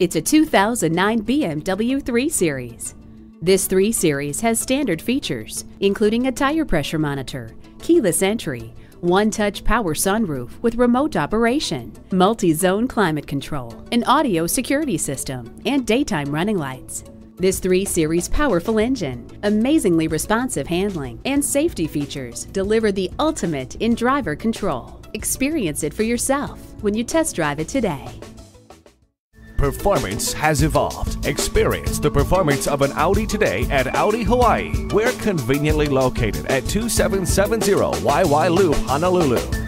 It's a 2009 BMW 3 Series. This 3 Series has standard features, including a tire pressure monitor, keyless entry, one-touch power sunroof with remote operation, multi-zone climate control, an audio security system, and daytime running lights. This 3 Series powerful engine, amazingly responsive handling, and safety features deliver the ultimate in driver control. Experience it for yourself when you test drive it today. Performance has evolved. Experience the performance of an Audi today at Audi Hawaii. We're conveniently located at 2770 Waiwai Loop, Honolulu.